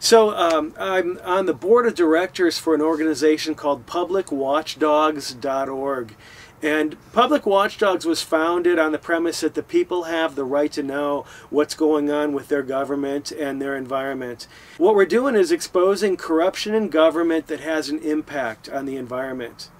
So um, I'm on the board of directors for an organization called PublicWatchdogs.org. And Public Watchdogs was founded on the premise that the people have the right to know what's going on with their government and their environment. What we're doing is exposing corruption in government that has an impact on the environment.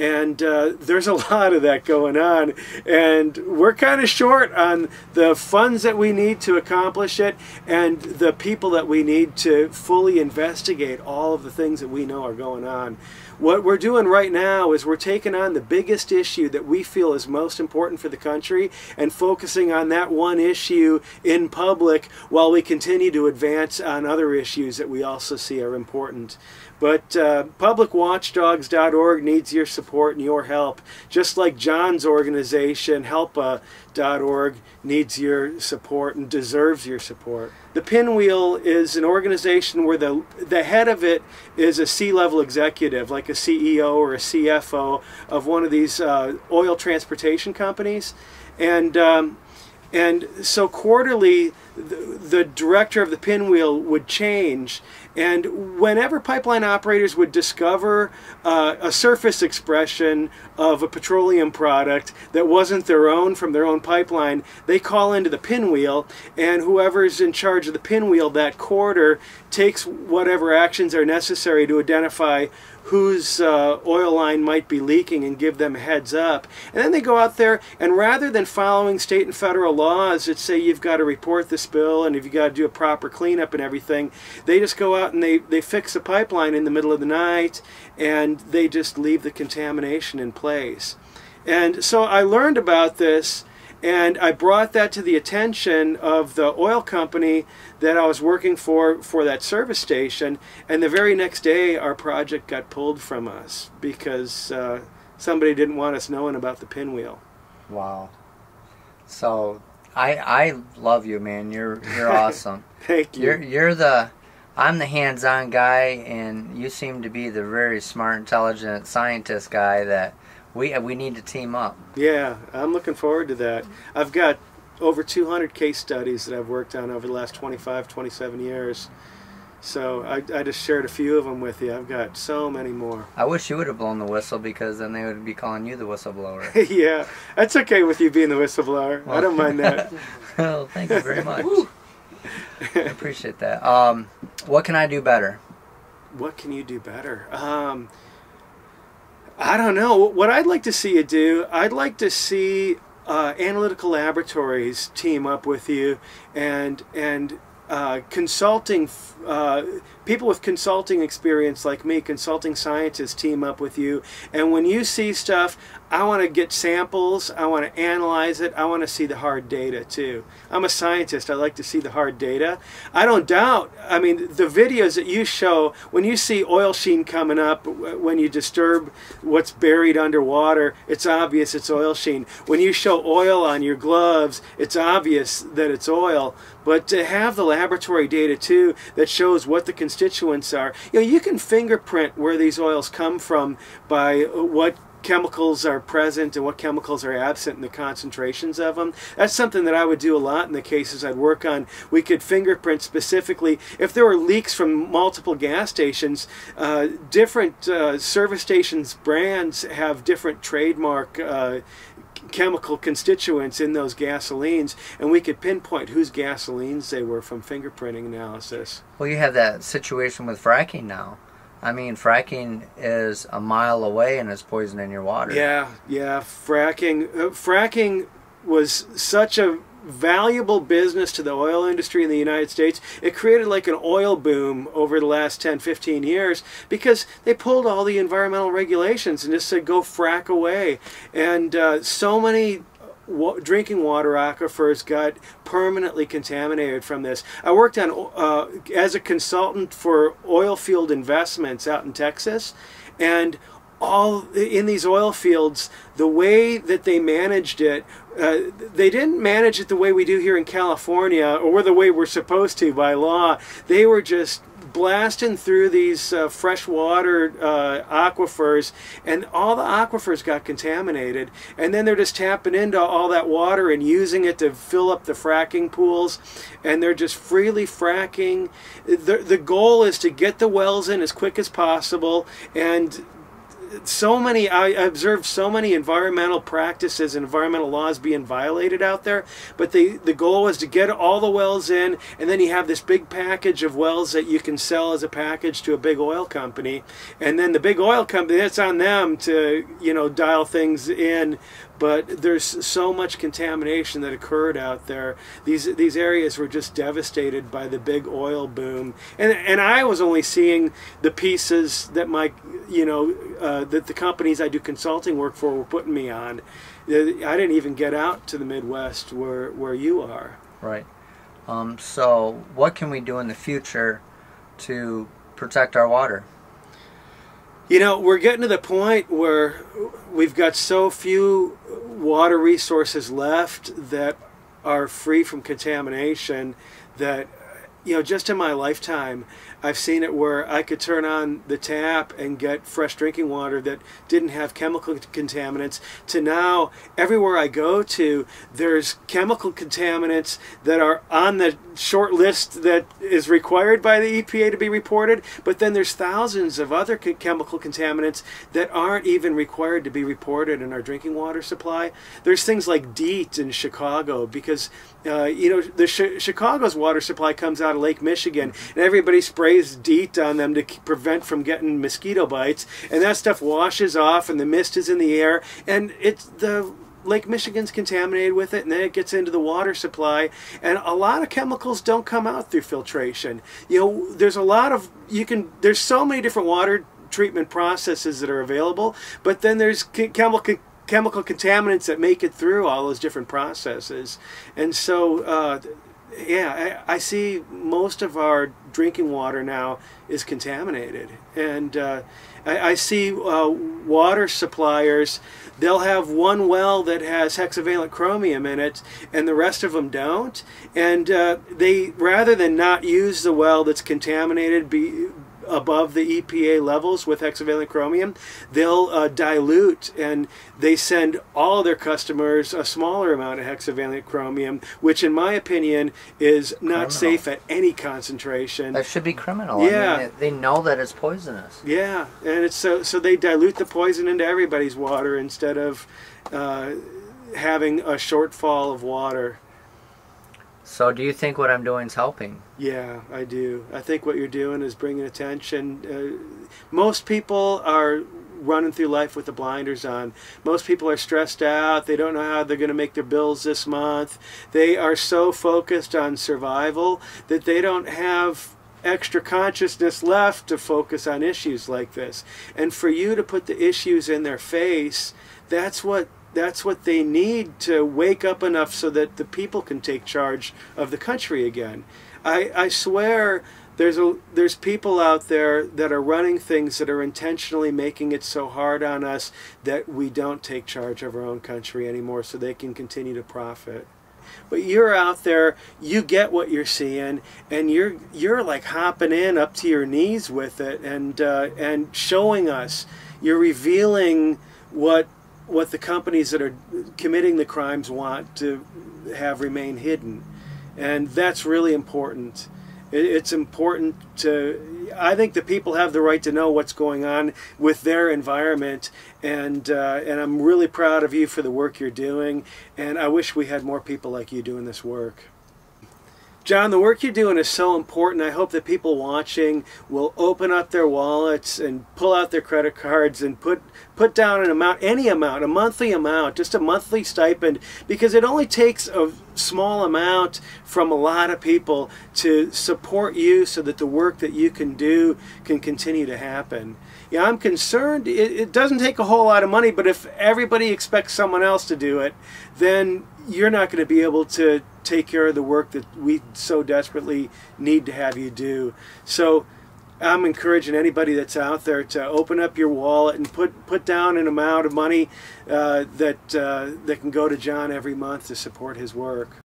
And uh, there's a lot of that going on. And we're kind of short on the funds that we need to accomplish it and the people that we need to fully investigate all of the things that we know are going on. What we're doing right now is we're taking on the biggest issue that we feel is most important for the country and focusing on that one issue in public while we continue to advance on other issues that we also see are important. But uh, publicwatchdogs.org needs your support and your help, just like John's organization, helppa.org, needs your support and deserves your support. The Pinwheel is an organization where the, the head of it is a C-level executive, like a CEO or a CFO of one of these uh, oil transportation companies. And, um, and so quarterly, the, director of the Pinwheel would change. And whenever pipeline operators would discover uh, a surface expression of a petroleum product that wasn't their own from their own pipeline, they call into the pinwheel, and whoever's in charge of the pinwheel that quarter takes whatever actions are necessary to identify whose uh, oil line might be leaking and give them heads up. And then they go out there and rather than following state and federal laws that say you've got to report the spill and if you've got to do a proper cleanup and everything, they just go out and they, they fix a pipeline in the middle of the night and they just leave the contamination in place. And so I learned about this and I brought that to the attention of the oil company that I was working for for that service station. And the very next day, our project got pulled from us because uh, somebody didn't want us knowing about the pinwheel. Wow. So I I love you, man. You're you're awesome. Thank you. You're you're the I'm the hands-on guy, and you seem to be the very smart, intelligent scientist guy that we we need to team up. Yeah, I'm looking forward to that. I've got over 200 case studies that I've worked on over the last 25, 27 years. So I, I just shared a few of them with you. I've got so many more. I wish you would have blown the whistle because then they would be calling you the whistleblower. yeah, that's okay with you being the whistleblower. Well, I don't mind that. well, thank you very much. I appreciate that. Um, what can I do better? What can you do better? Um, I don't know. What I'd like to see you do, I'd like to see uh, analytical laboratories team up with you and and uh, consulting uh, people with consulting experience like me, consulting scientists team up with you. And when you see stuff, I want to get samples, I want to analyze it, I want to see the hard data too. I'm a scientist, I like to see the hard data. I don't doubt, I mean, the videos that you show, when you see oil sheen coming up, when you disturb what's buried underwater, it's obvious it's oil sheen. When you show oil on your gloves, it's obvious that it's oil. But to have the laboratory data too that shows what the constituents are, you know, you can fingerprint where these oils come from by what chemicals are present and what chemicals are absent in the concentrations of them. That's something that I would do a lot in the cases I'd work on. We could fingerprint specifically if there were leaks from multiple gas stations. Uh, different uh, service stations brands have different trademark uh, chemical constituents in those gasolines, and we could pinpoint whose gasolines they were from fingerprinting analysis. Well, you have that situation with fracking now. I mean, fracking is a mile away and it's poisoning your water. Yeah, yeah. Fracking, uh, fracking was such a valuable business to the oil industry in the United States. It created like an oil boom over the last 10, 15 years because they pulled all the environmental regulations and just said go frack away. And uh, so many drinking water aquifers got permanently contaminated from this. I worked on uh, as a consultant for oil field investments out in Texas, and all in these oil fields, the way that they managed it, uh, they didn't manage it the way we do here in California or the way we're supposed to by law. They were just blasting through these uh, freshwater uh, aquifers, and all the aquifers got contaminated. And then they're just tapping into all that water and using it to fill up the fracking pools, and they're just freely fracking. The, the goal is to get the wells in as quick as possible and so many I observed so many environmental practices and environmental laws being violated out there but the the goal is to get all the wells in and then you have this big package of wells that you can sell as a package to a big oil company and then the big oil company it's on them to you know dial things in but there's so much contamination that occurred out there. These these areas were just devastated by the big oil boom, and and I was only seeing the pieces that my you know uh, that the companies I do consulting work for were putting me on. I didn't even get out to the Midwest where where you are. Right. Um, so what can we do in the future to protect our water? You know, we're getting to the point where we've got so few water resources left that are free from contamination that you know just in my lifetime I've seen it where I could turn on the tap and get fresh drinking water that didn't have chemical contaminants to now everywhere I go to there's chemical contaminants that are on the short list that is required by the EPA to be reported but then there's thousands of other chemical contaminants that aren't even required to be reported in our drinking water supply. There's things like DEET in Chicago because uh, you know the Chicago's water supply comes out of Lake Michigan and everybody sprays DEET on them to prevent from getting mosquito bites, and that stuff washes off, and the mist is in the air, and it's the Lake Michigan's contaminated with it, and then it gets into the water supply. And a lot of chemicals don't come out through filtration. You know, there's a lot of you can. There's so many different water treatment processes that are available, but then there's chemical chemical contaminants that make it through all those different processes. And so, uh, yeah, I, I, see most of our drinking water now is contaminated, and uh, I, I, see uh, water suppliers. They'll have one well that has hexavalent chromium in it, and the rest of them don't. And uh, they rather than not use the well that's contaminated, be above the EPA levels with hexavalent chromium, they'll uh, dilute and they send all their customers a smaller amount of hexavalent chromium, which in my opinion is not criminal. safe at any concentration. That should be criminal. Yeah. I mean, they know that it's poisonous. Yeah, and it's so, so they dilute the poison into everybody's water instead of uh, having a shortfall of water. So, do you think what I'm doing is helping? Yeah, I do. I think what you're doing is bringing attention. Uh, most people are running through life with the blinders on. Most people are stressed out. They don't know how they're going to make their bills this month. They are so focused on survival that they don't have extra consciousness left to focus on issues like this. And for you to put the issues in their face, that's what that's what they need to wake up enough so that the people can take charge of the country again. I, I swear there's a there's people out there that are running things that are intentionally making it so hard on us that we don't take charge of our own country anymore so they can continue to profit but you're out there you get what you're seeing and you're you're like hopping in up to your knees with it and uh, and showing us you're revealing what what the companies that are committing the crimes want to have remain hidden. And that's really important. It's important to, I think the people have the right to know what's going on with their environment. And, uh, and I'm really proud of you for the work you're doing. And I wish we had more people like you doing this work. John, the work you're doing is so important. I hope that people watching will open up their wallets and pull out their credit cards and put put down an amount, any amount, a monthly amount, just a monthly stipend, because it only takes a small amount from a lot of people to support you so that the work that you can do can continue to happen. Yeah, I'm concerned. It, it doesn't take a whole lot of money, but if everybody expects someone else to do it, then you're not going to be able to take care of the work that we so desperately need to have you do. So I'm encouraging anybody that's out there to open up your wallet and put put down an amount of money uh, that uh, that can go to John every month to support his work.